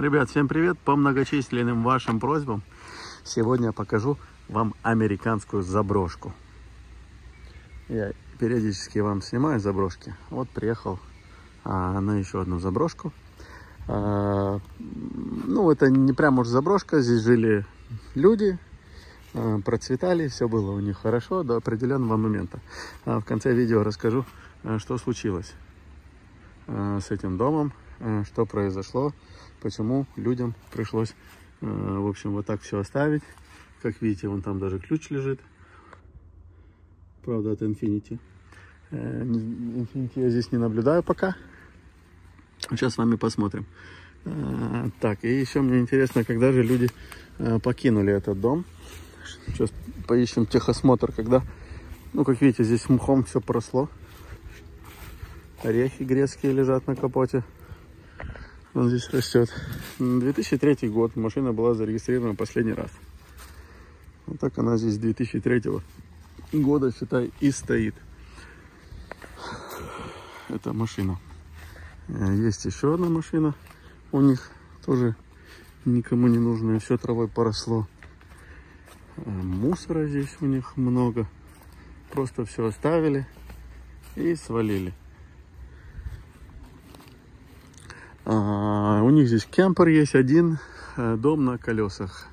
Ребят, всем привет! По многочисленным вашим просьбам сегодня я покажу вам американскую заброшку. Я периодически вам снимаю заброшки. Вот приехал а, на еще одну заброшку. А, ну, это не прям уж заброшка. Здесь жили люди, а, процветали, все было у них хорошо до определенного момента. А в конце видео расскажу, а, что случилось а, с этим домом, а, что произошло, почему людям пришлось, а, в общем, вот так все оставить. Как видите, вон там даже ключ лежит. Правда, от Infinity. Э, Infinity я здесь не наблюдаю пока. Сейчас с вами посмотрим. А, Так, и еще мне интересно, когда же люди покинули этот дом. Сейчас поищем техосмотр, когда, ну, как видите, здесь мхом все просло. Орехи грецкие лежат на капоте. Он здесь растет. 2003 год. Машина была зарегистрирована последний раз. Вот так она здесь 2003 года, считай, и стоит. Это машина. Э, Есть еще одна машина. У них тоже никому не нужная. Все травой поросло. Э, Мусора здесь у них много. Просто все оставили и свалили. У них здесь кемпер есть один, э, дом на колесах.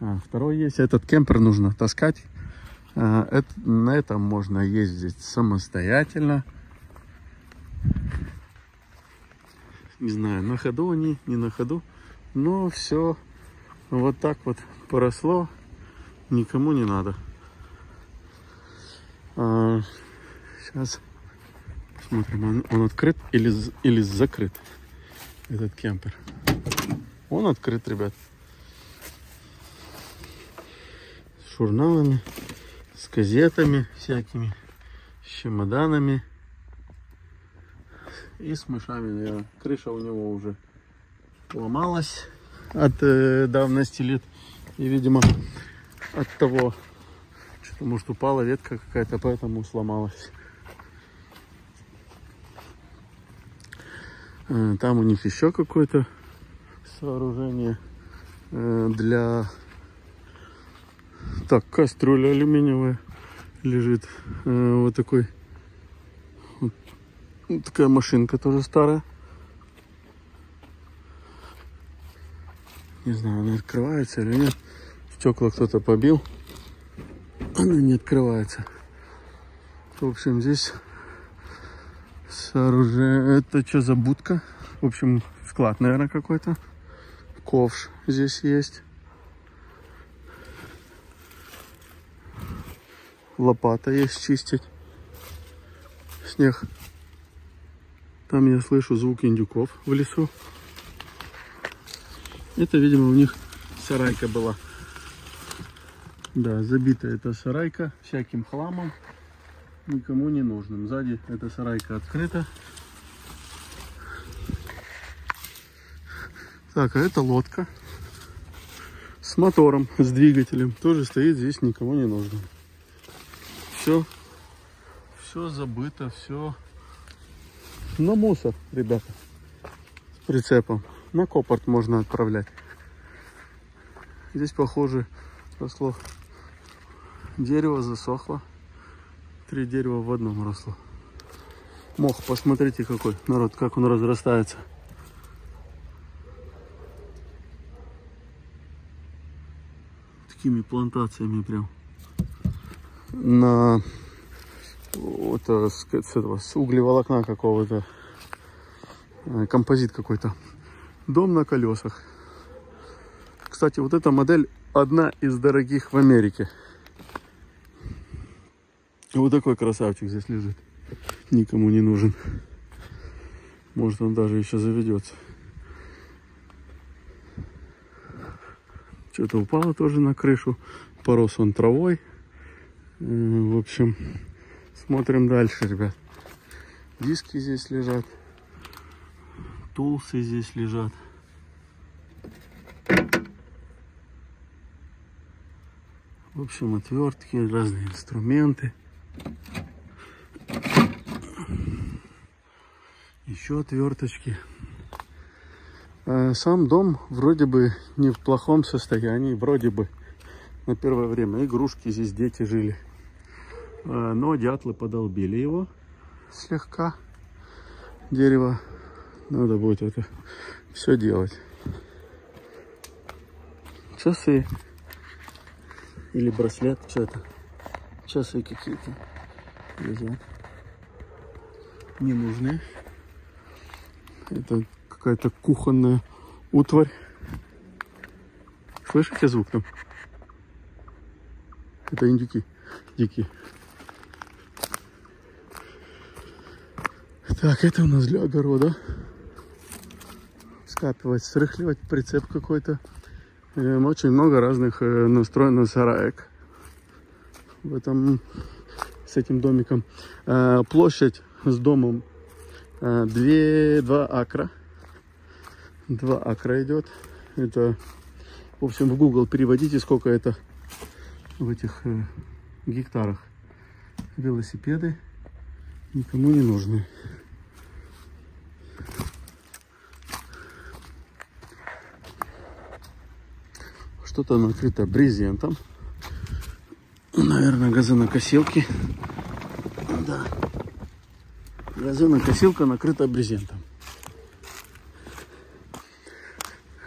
А, второй есть. Этот кемпер нужно таскать. А, эт- на этом можно ездить самостоятельно. Не знаю, на ходу они, не на ходу. Но все вот так вот поросло. Никому не надо. сейчас посмотрим, он, он открыт или, или закрыт, этот кемпер. Он открыт, ребят. С журналами, с газетами всякими, с чемоданами и с мышами, наверное. Крыша у него уже ломалась от э, давности лет. И, видимо, от того, что может упала ветка какая-то, поэтому сломалась. Там у них еще какое-то сооружение э, для... Так, кастрюля алюминиевая лежит. Э, Вот такой... Вот такая машинка тоже старая. Не знаю, она открывается или нет. Стекла кто-то побил. Она не открывается. В общем, здесь сооружение. Это что за будка? В общем, склад, наверное, какой-то. Ковш здесь есть. Лопата есть чистить. Снег. Там я слышу звук индюков в лесу. Это, видимо, у них сарайка была. Да, забита эта сарайка всяким хламом, никому не нужным. Сзади эта сарайка открыта. Так, а это лодка с мотором, с двигателем. Тоже стоит здесь, никому не нужно. Все, все забыто, все на мусор, ребята, с прицепом. На копорт можно отправлять. Здесь, похоже, росло дерево, засохло. Три дерева в одном росло. Мох, посмотрите какой, народ, как он разрастается. Такими плантациями прям. На вот, э, с, с этого, с углеволокна какого-то. Э, Композит какой-то. Дом на колесах. Кстати, вот эта модель одна из дорогих в Америке. Вот такой красавчик здесь лежит. Никому не нужен. Может он даже еще заведется. Что-то упало тоже на крышу. Порос он травой. Э, В общем, смотрим дальше, ребят. Диски здесь лежат. Тулсы здесь лежат. В общем, отвертки, разные инструменты. Еще отверточки. Э, сам дом вроде бы не в плохом состоянии, вроде бы на первое время. Игрушки здесь дети жили. Э, но дятлы подолбили его слегка. Дерево. Надо будет это все делать. Часы. Или браслет, что это? Часы какие-то лежат. Не нужны. Это какая-то кухонная утварь. Слышите звук там? Это индюки. Дикие. Так, это у нас для огорода. Скапивать, срыхливать, прицеп какой-то. Эм, очень много разных э, настроенных сараек в этом, с этим домиком. Э, площадь с домом 2, э, 2 акра. 2 акра идет. Это, в общем, в Google переводите, сколько это в этих гектарах. Велосипеды никому не нужны. Что-то накрыто брезентом. Наверное, газонокосилки. Да. Газонокосилка накрыта брезентом.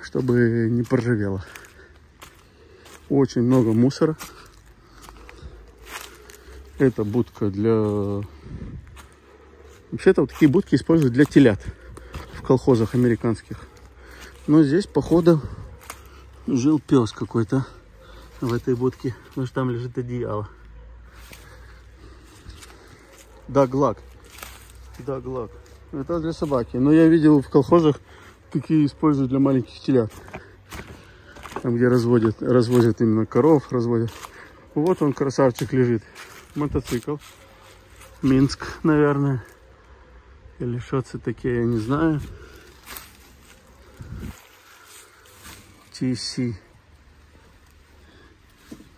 Чтобы не поржавело. Очень много мусора. Это будка для... Вообще-то вот такие будки используют для телят в колхозах американских. Но здесь, походу, жил пес какой-то в этой будке, потому что там лежит одеяло. Даглак. Даглак. Это для собаки. Но я видел в колхозах, какие используют для маленьких телят. Там, где разводят, развозят именно коров, разводят. Вот он, красавчик, лежит. Мотоцикл. Минск, наверное. Или что-то такие, я не знаю. TC.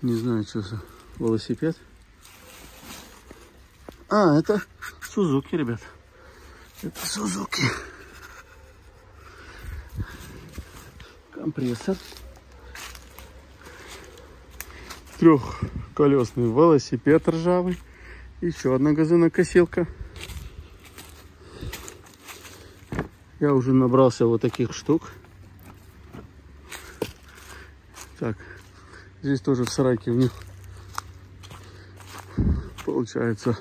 Не знаю, что за велосипед. А, это Сузуки, ребят. Это Сузуки. Компрессор. Трехколесный велосипед ржавый. Еще одна газонокосилка. Я уже набрался вот таких штук. Так, здесь тоже в у них получается.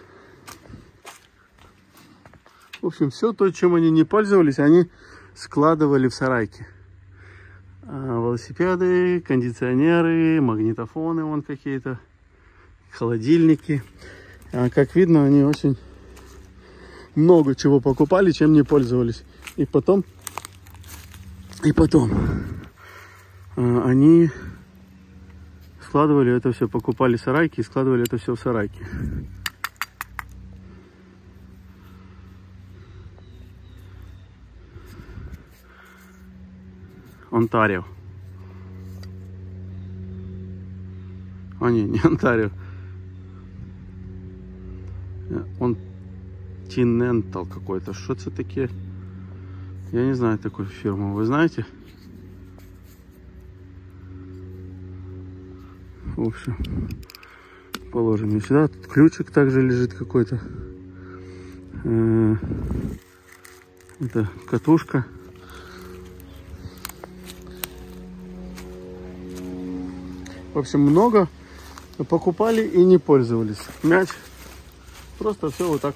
В общем, все то, чем они не пользовались, они складывали в сарайке. А, велосипеды, кондиционеры, магнитофоны вон какие-то, холодильники. А, как видно, они очень много чего покупали, чем не пользовались. И потом, и потом а, они складывали это все, покупали сарайки и складывали это все в сарайки. Онтарио. А не, не Онтарио. Континентал какой-то. Что это такие? Я не знаю такую фирму. Вы знаете? В общем, положим ее сюда. Тут ключик также лежит какой-то. Э, это катушка. В общем, много покупали и не пользовались. Мяч просто все вот так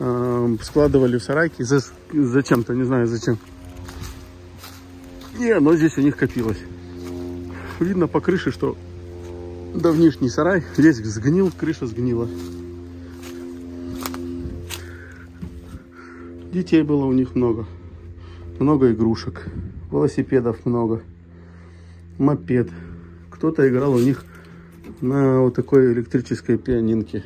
э, складывали в сарайки. За, зачем-то, не знаю зачем. И оно здесь у них копилось. Видно по крыше, что давнишний сарай. Весь сгнил, крыша сгнила. Детей было у них много. Много игрушек. Велосипедов много. Мопед. Кто-то играл у них на вот такой электрической пианинке.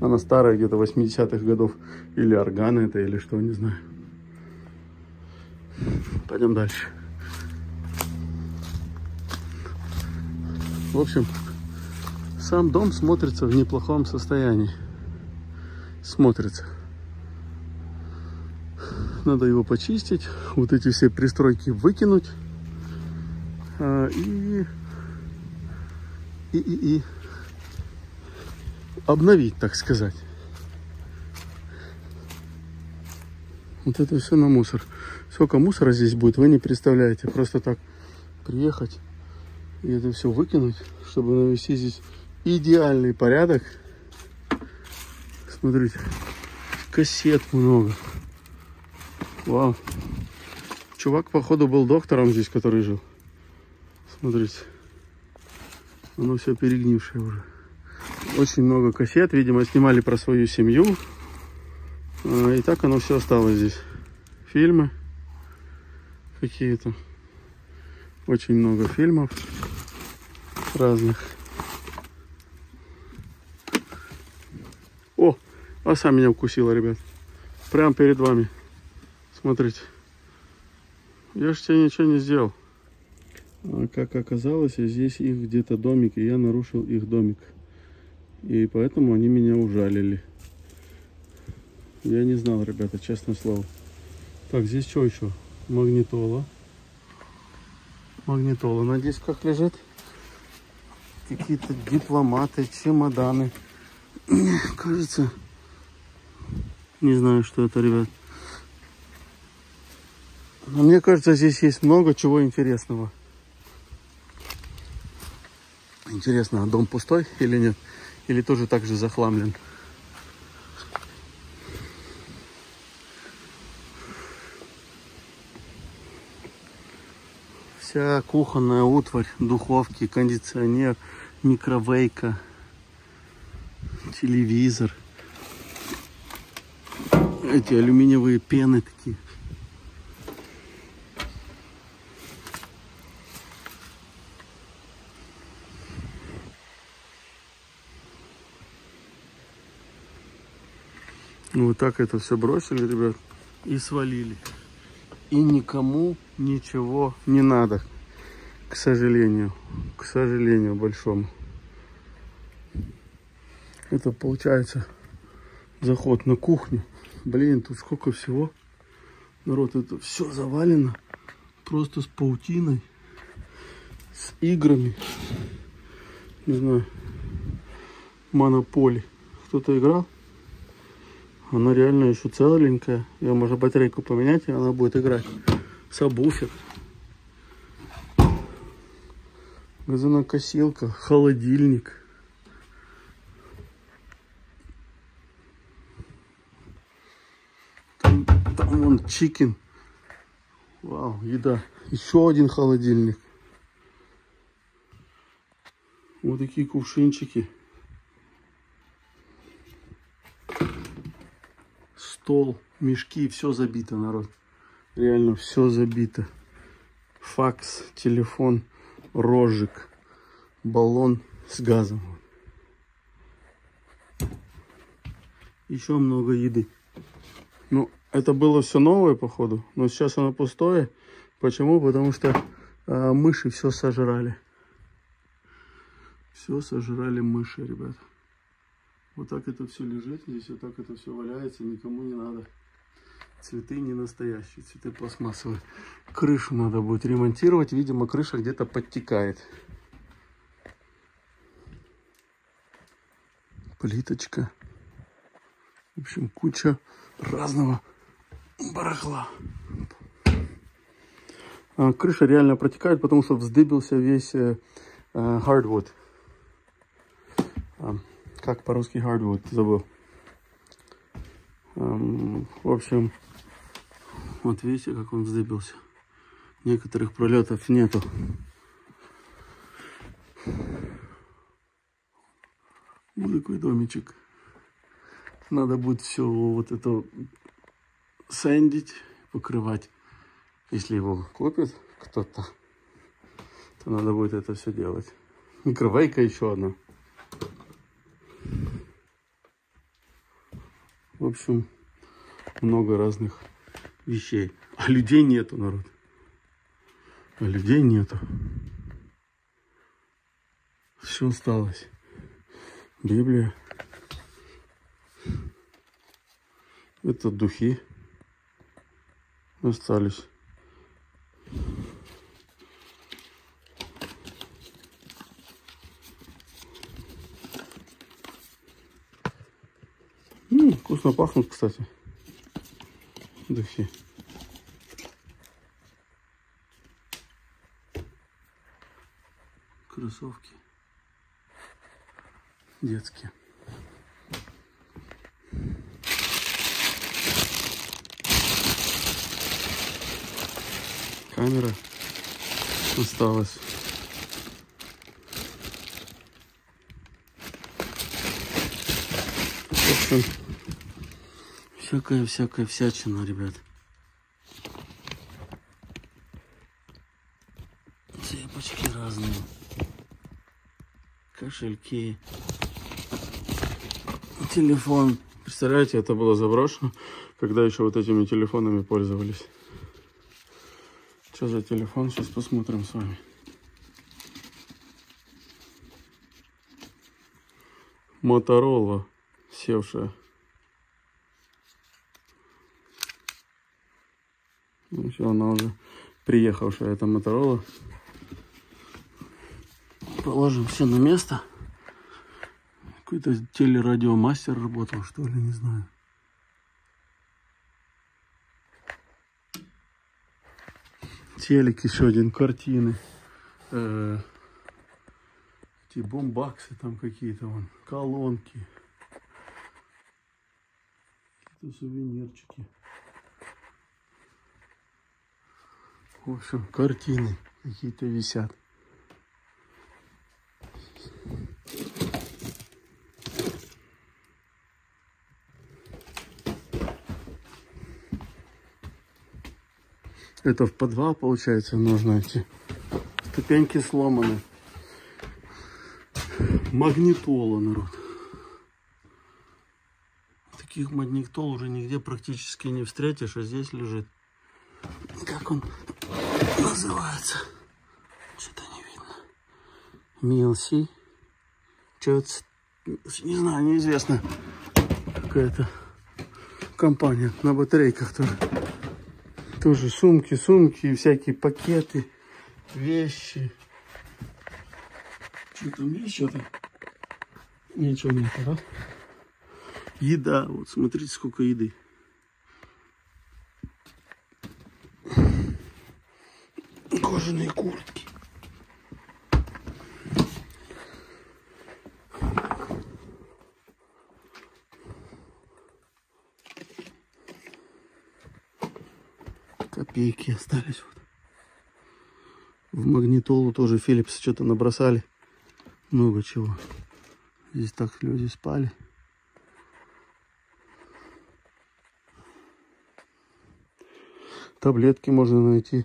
Она старая, где-то 80-х годов. Или орган это, или что, не знаю. Пойдем дальше. В общем, сам дом смотрится в неплохом состоянии. Смотрится. Надо его почистить, вот эти все пристройки выкинуть. А, и, и, и, и обновить, так сказать. Вот это все на мусор. Сколько мусора здесь будет, вы не представляете. Просто так приехать и это все выкинуть, чтобы навести здесь идеальный порядок. Смотрите, кассет много. Вау. Чувак, походу, был доктором здесь, который жил. Смотрите. Оно все перегнившее уже. Очень много кассет. Видимо, снимали про свою семью. А, и так оно все осталось здесь. Фильмы какие-то. Очень много фильмов разных. О, оса меня укусила, ребят. Прямо перед вами. Смотрите. Я же тебе ничего не сделал. А как оказалось, здесь их где-то домик, и я нарушил их домик. И поэтому они меня ужалили. Я не знал, ребята, честное слово. Так, здесь что еще? Магнитола. Магнитола на дисках лежит. Какие-то дипломаты, чемоданы. Кажется, не знаю, что это, ребят. Но мне кажется, здесь есть много чего интересного. Интересно, а дом пустой или нет? Или тоже так же захламлен? Вся кухонная утварь, духовки, кондиционер, микровейка, телевизор. Эти алюминиевые пены такие. Ну, вот так это все бросили, ребят, и свалили. И никому ничего не надо, к сожалению, к сожалению большому. Это получается заход на кухню. Блин, тут сколько всего. Народ, это все завалено. Просто с паутиной. С играми. Не знаю. Монополи. Кто-то играл? Она реально еще целенькая. Ее можно батарейку поменять, и она будет играть. Сабвуфер. Газонокосилка, холодильник. Там, там вон чикен. Вау, еда. Еще один холодильник. Вот такие кувшинчики. стол, мешки, все забито, народ. Реально все забито. Факс, телефон, рожик, баллон с газом. Еще много еды. Ну, это было все новое, походу. Но сейчас оно пустое. Почему? Потому что э, мыши все сожрали. Все сожрали мыши, ребята. Вот так это все лежит здесь, вот так это все валяется, никому не надо. Цветы не настоящие, цветы пластмассовые. Крышу надо будет ремонтировать, видимо, крыша где-то подтекает. Плиточка. В общем, куча разного барахла. А, крыша реально протекает, потому что вздыбился весь э, э, hardwood. Как по-русски hardwood, забыл. В общем, вот видите, как он вздыбился. Некоторых пролетов нету. Вот такой домичек. Надо будет все вот это сэндить, покрывать. Если его купит кто-то, то надо будет это все делать. Микровейка еще одна. В общем, много разных вещей. А людей нету, народ. А людей нету. Все осталось. Библия. Это духи. Остались. М, вкусно пахнут, кстати. Духи. Кроссовки. Детские. Камера осталась. Всякая-всякая всячина, ребят. Цепочки разные. Кошельки. Телефон. Представляете, это было заброшено, когда еще вот этими телефонами пользовались. Что за телефон? Сейчас посмотрим с вами. Моторола севшая. Ну, все, она уже приехавшая, это Моторола. Положим все на место. Какой-то телерадиомастер работал, что ли, не знаю. Телек еще один, картины. Э, эти бомбаксы там какие-то вон, колонки. Какие-то сувенирчики. В общем, картины какие-то висят. Это в подвал, получается, нужно идти. Ступеньки сломаны. Магнитола, народ. Таких магнитол уже нигде практически не встретишь, а здесь лежит. Как он называется? Что-то не видно. MLC. Что-то, не знаю, неизвестно. Какая-то компания на батарейках тоже. Тоже сумки, сумки, всякие пакеты, вещи. Что там что-то? Ничего нет, да? Еда. Вот смотрите, сколько еды. Копейки остались. Вот. В магнитолу тоже Philips что-то набросали. Много чего. Здесь так люди спали. Таблетки можно найти.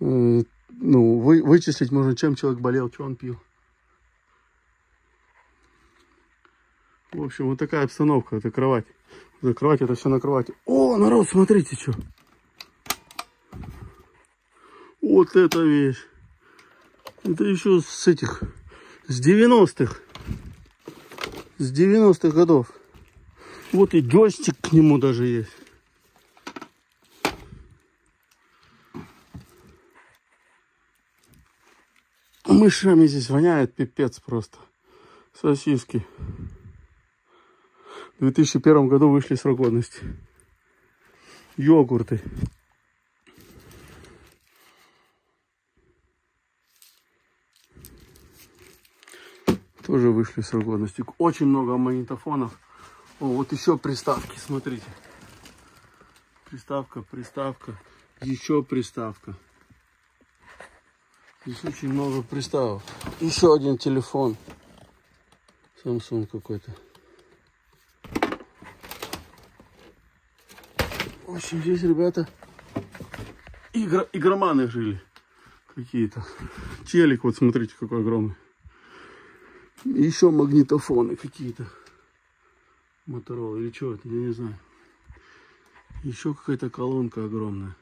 Э, ну, вы, вычислить можно, чем человек болел, что он пил. В общем, вот такая обстановка. Это кровать. Это кровать, это все на кровати. О, народ, смотрите, что. Вот эта вещь. Это еще с этих, с 90-х. С 90-х годов. Вот и джойстик к нему даже есть. Мышами здесь воняет пипец просто. Сосиски. В 2001 году вышли срок годности. Йогурты. Тоже вышли срок годности. Очень много магнитофонов. О, вот еще приставки, смотрите. Приставка, приставка, еще приставка. Здесь очень много приставок. Еще один телефон. Samsung какой-то. В общем, здесь, ребята, игро, игроманы жили какие-то. Телек, вот смотрите, какой огромный. Еще магнитофоны какие-то. Моторола или что это, я не знаю. Еще какая-то колонка огромная.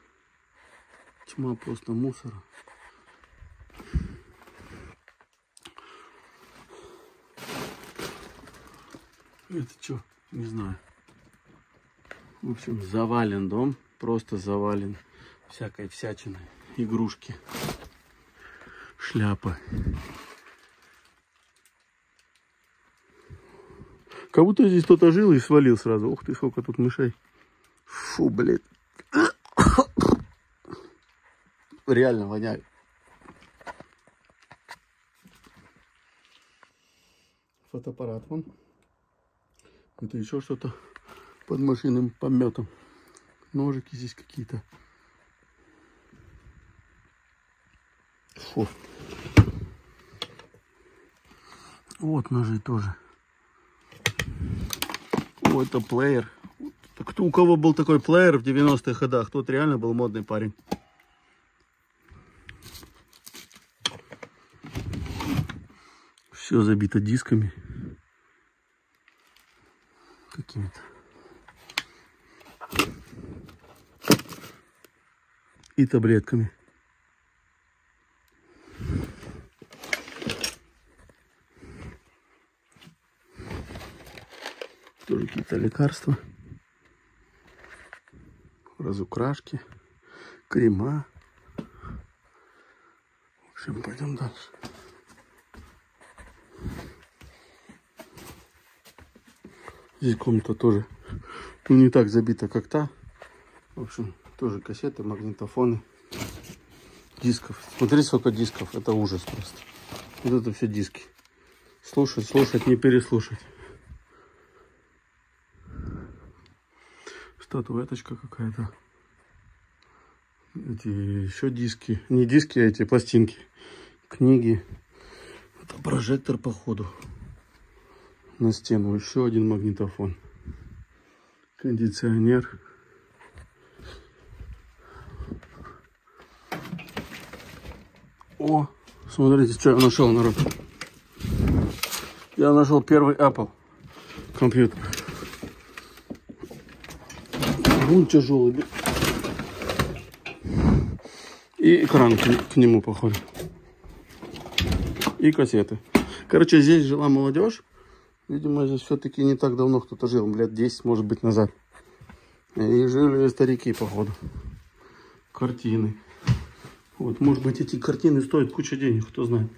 Тьма просто мусора. Это что? Не знаю. В общем, завален дом. Просто завален. всякой всячины, игрушки, шляпы. Как будто здесь кто-то жил и свалил сразу. Ух ты, сколько тут мышей. Фу, блин. Реально воняет. Фотоаппарат вон. Это еще что-то под машинным пометом. Ножики здесь какие-то. Фу. Вот ножи тоже. О, это плеер. Кто, у кого был такой плеер в 90-х годах, тот реально был модный парень. Все забито дисками. Какими-то. И таблетками. Тоже какие-то лекарства. Разукрашки. Крема. В общем, пойдем дальше. Здесь комната тоже ну, не так забита, как та. В общем, тоже кассеты, магнитофоны, дисков. Смотри, сколько дисков. Это ужас просто. Вот это все диски. Слушать, слушать, не переслушать. Статуэточка какая-то. Эти еще диски. Не диски, а эти пластинки. Книги. Это прожектор, походу на стену еще один магнитофон. Кондиционер. О, смотрите, что я нашел, народ. Я нашел первый Apple компьютер. Он тяжелый. И экран к, к нему, походу. И кассеты. Короче, здесь жила молодежь. Видимо, здесь все-таки не так давно кто-то жил, лет 10, может быть, назад. И жили старики, походу. Картины. Вот, может быть, эти картины стоят кучу денег, кто знает.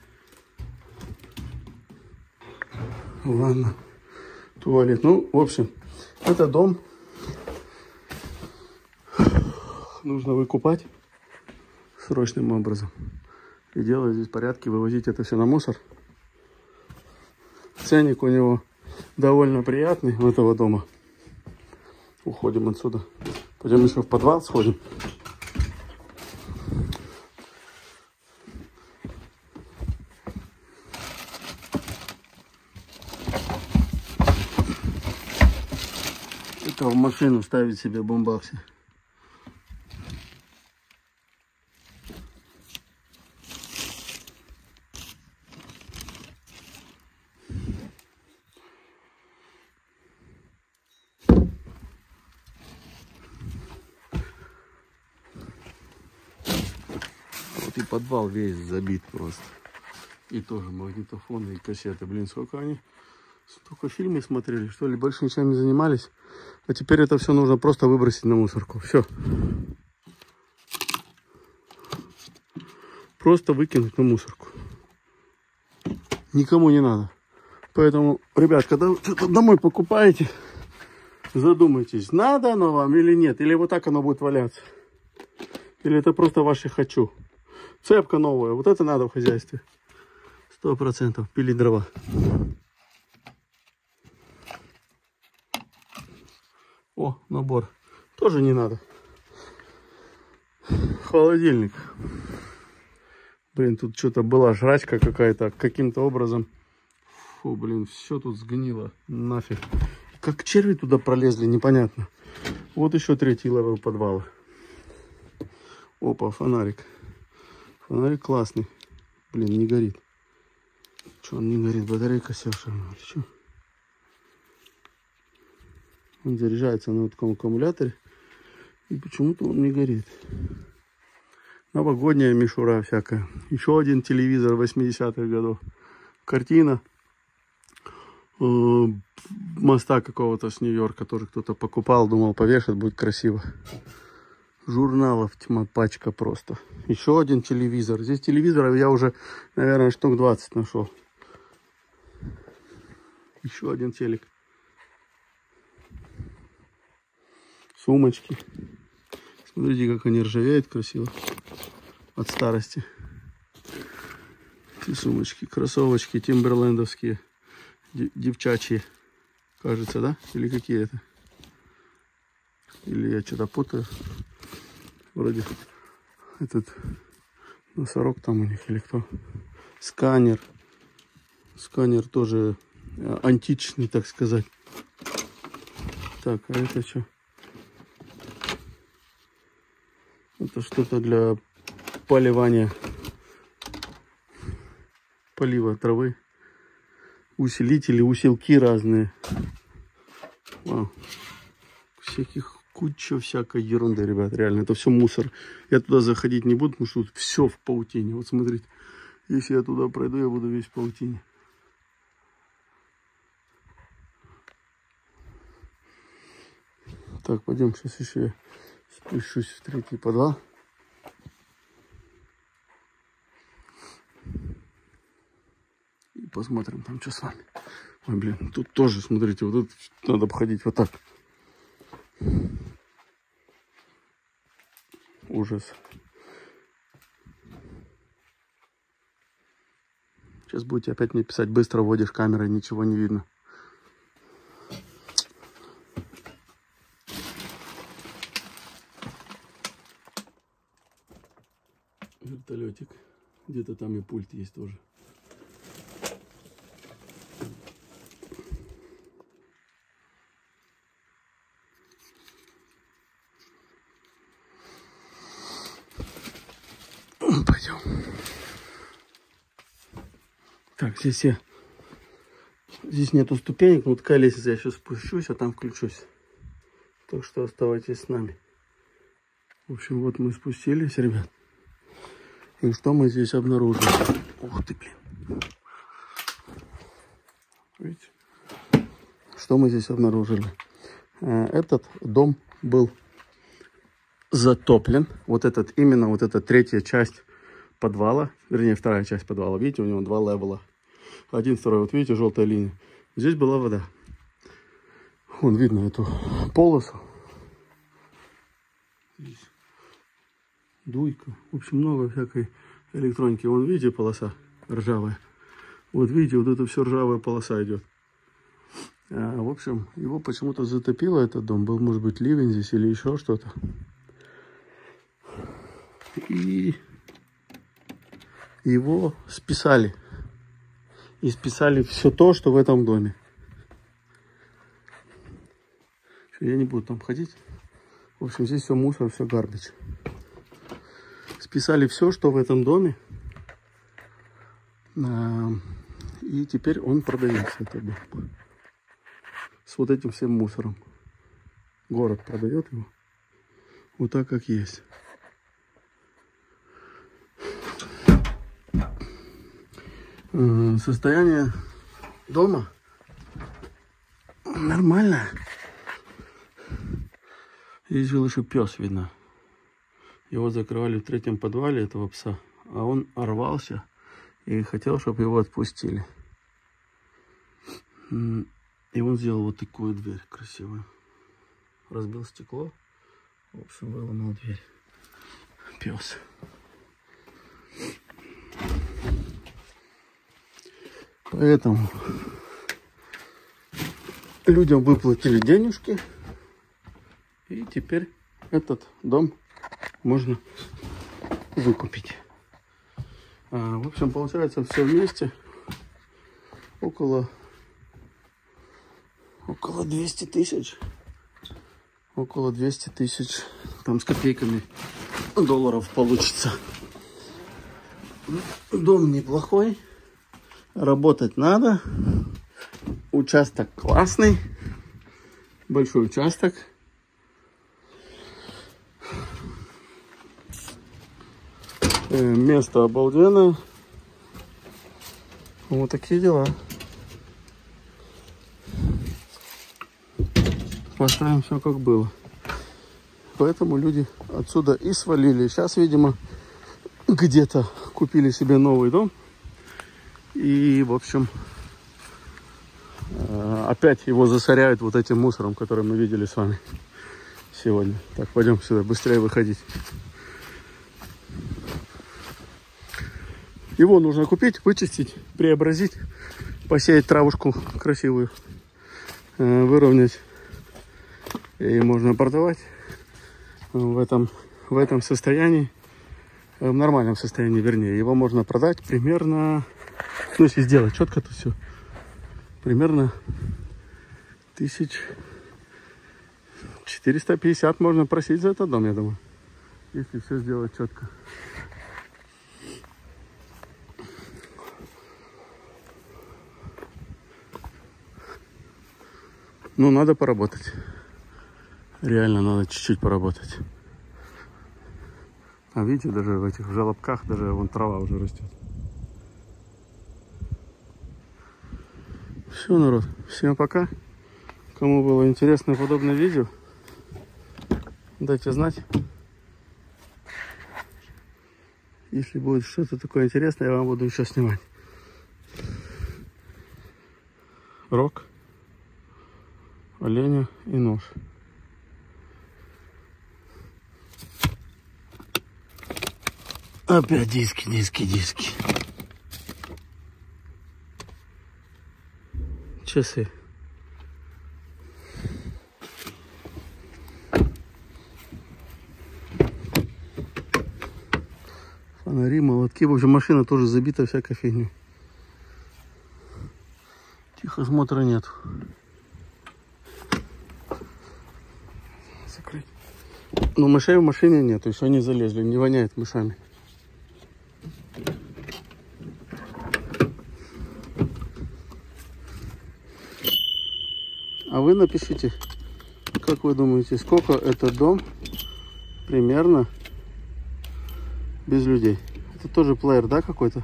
Ванна, туалет. Ну, в общем, это дом. Нужно выкупать срочным образом. И делать здесь порядки, вывозить это все на мусор. Ценник у него довольно приятный у этого дома. Уходим отсюда. Пойдем еще в подвал сходим. Это в машину ставить себе бомбаксы. и подвал весь забит просто. И тоже магнитофоны и кассеты. Блин, сколько они... Столько фильмы смотрели, что ли, больше ничем не занимались. А теперь это все нужно просто выбросить на мусорку. Все. Просто выкинуть на мусорку. Никому не надо. Поэтому, ребят, когда что-то домой покупаете, задумайтесь, надо оно вам или нет. Или вот так оно будет валяться. Или это просто ваше хочу. Цепка новая. Вот это надо в хозяйстве. Сто процентов. Пилить дрова. О, набор. Тоже не надо. Холодильник. Блин, тут что-то была жрачка какая-то. Каким-то образом. Фу, блин, все тут сгнило. Нафиг. Как черви туда пролезли, непонятно. Вот еще третий level подвала. Опа, фонарик. Фонарик классный. Блин, не горит. Че он не горит? Батарейка севшая. Че? Он заряжается на таком аккумуляторе. И почему-то он не горит. Новогодняя мишура всякая. Еще один телевизор 80-х годов. Картина э, моста какого-то с Нью-Йорка тоже кто-то покупал, думал повешать, будет красиво. Журналов тьма пачка просто. Еще один телевизор. Здесь телевизоров я уже, наверное, штук 20 нашел. Еще один телек. Сумочки. Смотрите, как они ржавеют красиво. От старости. Эти сумочки. Кроссовочки тимберлендовские. Девчачьи. Кажется, да? Или какие это? Или я что-то путаю? Вроде этот носорог там у них или кто. Сканер. Сканер тоже э, античный, так сказать. Так, а это что? Это что-то для поливания, полива травы. Усилители, усилки разные. Вау. Всяких куча всякой ерунды, ребят, реально, это все мусор. Я туда заходить не буду, потому что тут все в паутине. Вот смотрите, если я туда пройду, я буду весь в паутине. Так, пойдем, сейчас еще спущусь в третий подвал. И посмотрим там, что с вами. Ой, блин, тут тоже, смотрите, вот тут надо обходить вот так. Ужас. Сейчас будете опять мне писать, быстро вводишь камерой, ничего не видно. Вертолетик. Где-то там и пульт есть тоже. Пойдем. Так, здесь я... Здесь нету ступенек, вот такая лестница, я сейчас спущусь, а там включусь. Так что оставайтесь с нами. В общем, вот мы спустились, ребят. И что мы здесь обнаружили? Ух ты, блин. Видите? Что мы здесь обнаружили? Э, этот дом был затоплен. Вот этот, именно вот эта третья часть подвала, вернее, вторая часть подвала. Видите, у него два левела. Один, второй, вот видите, желтая линия. Здесь была вода. Вон видно эту полосу. Здесь дуйка. В общем, много всякой электроники. Вон, видите, полоса ржавая. Вот видите, вот это все ржавая полоса идет. А, в общем, его почему-то затопило этот дом. Был, может быть, ливень здесь или еще что-то. И его списали. И списали все то, что в этом доме. Я не буду там ходить. В общем, здесь все мусор, все гарбич. Списали все, что в этом доме. А, и теперь он продается, дом. С вот этим всем мусором. Город продает его. Вот так, как есть. Состояние дома нормальное. Здесь жил еще пес, видно. Его закрывали в третьем подвале, этого пса. А он орвался и хотел, чтобы его отпустили. И он сделал вот такую дверь красивую. Разбил стекло. В общем, выломал дверь. Пес. Поэтому людям выплатили денежки. И теперь этот дом можно выкупить. А, в общем, получается все вместе около около 200 тысяч. Около 200 тысяч там с копейками долларов получится. Дом неплохой. Работать надо. Участок классный. Большой участок. Э, место обалденное. Вот такие дела. Поставим все как было. поэтому люди отсюда и свалили. Сейчас, видимо, где-то купили себе новый дом. И, в общем, э, опять его засоряют вот этим мусором, который мы видели с вами сегодня. Так, пойдем сюда, быстрее выходить. Его нужно купить, вычистить, преобразить, посеять травушку красивую, э, выровнять. И можно продавать в этом, в этом состоянии, в нормальном состоянии, вернее. Его можно продать примерно, ну, если сделать четко, то все, примерно тысяч 450 можно просить за этот дом, я думаю, если все сделать четко. Ну, надо поработать. Реально надо чуть-чуть поработать. А видите, даже в этих желобках даже вон трава уже растет. Все, народ. Всем пока. Кому было интересно подобное видео, дайте знать. Если будет что-то такое интересное, я вам буду еще снимать. Рок, оленя и нож. Опять диски, диски, диски. Часы. Фонари, молотки. В общем, машина тоже забита всякой фигней. Тихосмотра нет. Закрыть. Но мышей в машине нет, еще они залезли, не воняет мышами. А вы напишите, как вы думаете, сколько этот дом примерно без людей? Это тоже плеер, да, какой-то?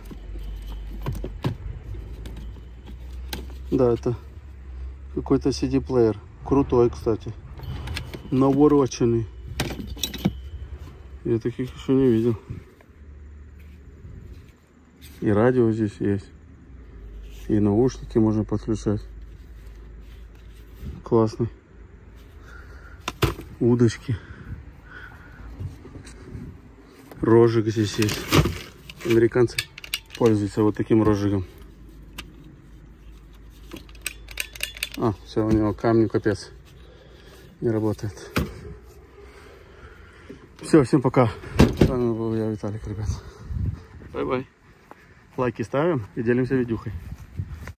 Да, это какой-то CD-плеер. Крутой, кстати. Навороченный. Я таких еще не видел. И радио здесь есть. И наушники можно подключать классный. Удочки. Рожик здесь есть. Американцы пользуются вот таким розжигом. А, все, у него камни капец. Не работает. Все, всем пока. С вами был я, Виталик, ребят. Bye-bye. Лайки ставим и делимся видюхой.